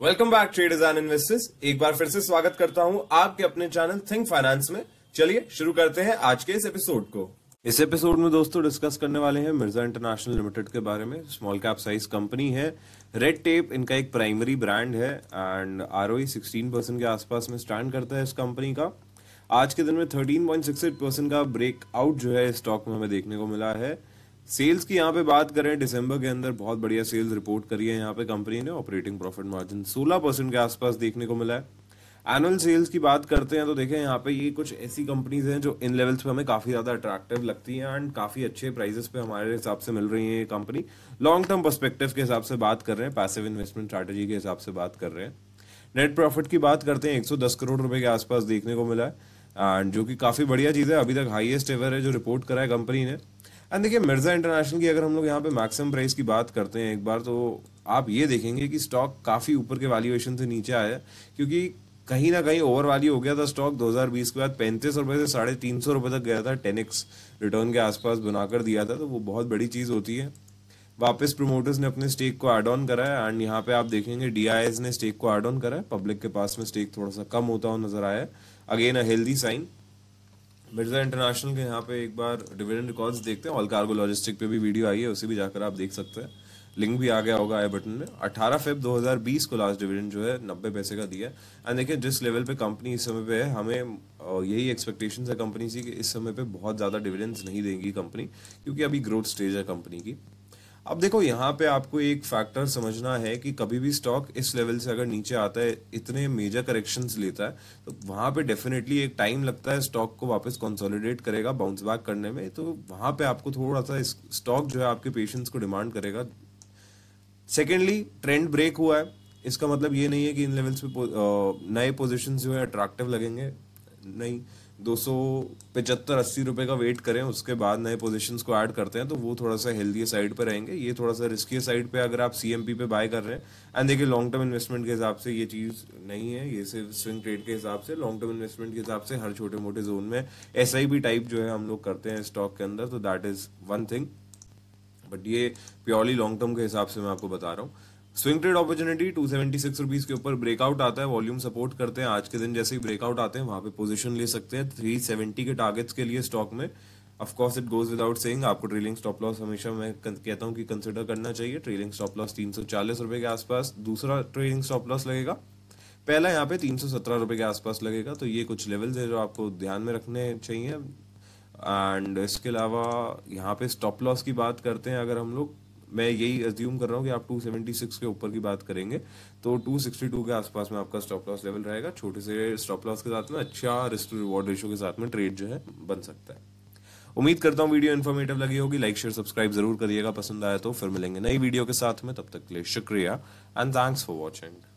Welcome back, traders and investors. एक बार फिर से स्वागत करता हूँ आपके अपने चैनल थिंक फाइनेंस में। चलिए, शुरू करते हैं आज के इस एपिसोड को। इस एपिसोड में दोस्तों डिस्कस करने वाले हैं मिर्ज़ा इंटरनेशनल लिमिटेड के बारे में। स्मॉल कैप साइज़ कंपनी है। रेड टेप इनका एक प्राइमरी ब्रांड है एंड आर ओ के आसपास में स्टैंड करता है इस कंपनी का। आज के दिन में थर्टीन का ब्रेकआउट जो है स्टॉक में हमें देखने को मिला है। सेल्स की यहाँ पे बात करें, दिसंबर के अंदर बहुत बढ़िया सेल्स रिपोर्ट करी है यहाँ पे कंपनी ने, ऑपरेटिंग प्रॉफिट मार्जिन। 16 परसेंट के आसपास देखने को मिला है। एनुअल सेल्स की बात करते हैं तो देखें, यहाँ पे ये कुछ ऐसी कंपनीज़ हैं जो इन लेवल्स पे हमें काफ़ी ज़्यादा अट्रैक्टिव लगती हैं एंड काफ़ी अच्छे प्राइजेस पे हमारे हिसाब से मिल रही है ये कंपनी लॉन्ग टर्म परस्पेक्टिव के हिसाब से बात कर रहे हैं पैसिव इन्वेस्टमेंट स्ट्रैटेजी के हिसाब से बात कर रहे हैं। नेट प्रॉफिट की बात करते हैं 110 करोड़ रुपए के आसपास देखने को मिला है। एंड जो कि काफ़ी बढ़िया चीज़ है, अभी तक हाईएस्ट एवर है जो रिपोर्ट करा है कंपनी ने। एंड देखिए, मिर्ज़ा इंटरनेशनल की अगर हम लोग यहाँ पे मैक्सिमम प्राइस की बात करते हैं, एक बार तो आप ये देखेंगे कि स्टॉक काफ़ी ऊपर के वैल्यूएशन से नीचे आया क्योंकि कहीं ना कहीं ओवर वैल्यू हो गया था स्टॉक 2020 के बाद, पैंतीस रुपए से साढ़े तीन सौ रुपए तक गया था टेन एक्स रिटर्न के आसपास बनाकर दिया था तो वो बहुत बड़ी चीज़ होती है। वापस प्रोमोटर्स ने अपने स्टेक को एड ऑन करा है एंड यहाँ पे आप देखेंगे डीआईएस ने स्टेक को एड ऑन करा है पब्लिक के पास में स्टेक थोड़ा सा कम होता हुआ नज़र आया again a healthy sign Mirza International के यहाँ पे एक बार डिविडेंड रिकॉर्ड्स देखते हैं ऑल कार्गो लॉजिस्टिक पे भी वीडियो आई है, उसे भी जाकर आप देख सकते हैं। लिंक भी आ गया होगा आई बटन में। 18 फेब 2020 को लास्ट डिविडेंड जो है 90 पैसे का दिया एंड देखिए, जिस लेवल पे कंपनी इस समय पे है, हमें यही एक्सपेक्टेशन है कंपनी से कि इस समय पे बहुत ज़्यादा डिविडेंड्स नहीं देंगी कंपनी क्योंकि अभी ग्रोथ स्टेज है कंपनी की। अब देखो, यहाँ पे आपको एक फैक्टर समझना है कि कभी भी स्टॉक इस लेवल से अगर नीचे आता है, इतने मेजर करेक्शन लेता है तो वहाँ पे डेफिनेटली एक टाइम लगता है स्टॉक को वापस कंसोलिडेट करेगा बाउंस बैक करने में। तो वहाँ पे आपको थोड़ा सा स्टॉक जो है आपके पेशेंस को डिमांड करेगा। सेकेंडली ट्रेंड ब्रेक हुआ है। इसका मतलब ये नहीं है कि इन लेवल्स पे नए पोजिशन जो है अट्रैक्टिव लगेंगे। नहीं। दो सौ पचहत्तर, अस्सी रुपये का वेट करें, उसके बाद नए पोजीशंस को ऐड करते हैं तो वो थोड़ा सा हेल्दी साइड पे रहेंगे। ये थोड़ा सा रिस्की साइड पे अगर आप सीएमपी पे बाय कर रहे हैं एंड देखिए लॉन्ग टर्म इन्वेस्टमेंट के हिसाब से ये चीज़ नहीं है, ये सिर्फ़ स्विंग ट्रेड के हिसाब से लॉन्ग टर्म इन्वेस्टमेंट के हिसाब से हर छोटे मोटे जोन में एस टाइप जो है हम लोग करते हैं स्टॉक के अंदर तो that is one thing but ये प्योरली लॉन्ग टर्म के हिसाब से मैं आपको बता रहा हूँ। Swing trade opportunity two seventy six rupees के ऊपर ब्रेकआउट आता है वॉल्यूम सपोर्ट करते हैं। आज के दिन जैसे ही ब्रेकआउट आते हैं, वहाँ पे पोजीशन ले सकते हैं। थ्री सेवेंटी के टारगेट्स के लिए स्टॉक में of course it goes without saying आपको ट्रेलिंग स्टॉप लॉस हमेशा मैं कहता हूँ कि कंसिडर करना चाहिए। ट्रेलिंग स्टॉप लॉस तीन सौ चालीस रुपए के आसपास, दूसरा ट्रेलिंग स्टॉप लॉस लगेगा। पहला यहाँ पे तीन सौ सत्रह रुपए के आसपास लगेगा तो ये कुछ लेवल्स है जो आपको ध्यान में रखने चाहिए। एंड इसके अलावा यहाँ पे स्टॉप लॉस की बात करते हैं अगर हम लोग मैं यही अज्यूम कर रहा हूँ कि आप 276 के ऊपर की बात करेंगे तो 262 के आसपास में आपका स्टॉप लॉस लेवल रहेगा। छोटे से स्टॉप लॉस के साथ में अच्छा रिस्क रिवॉर्ड रेशियो के साथ में ट्रेड जो है बन सकता है। उम्मीद करता हूँ वीडियो इन्फॉर्मेटिव लगी होगी। लाइक शेयर सब्सक्राइब ज़रूर करिएगा। पसंद आया तो फिर मिलेंगे नई वीडियो के साथ में। तब तक के लिए शुक्रिया एंड थैंक्स फॉर वॉचिंग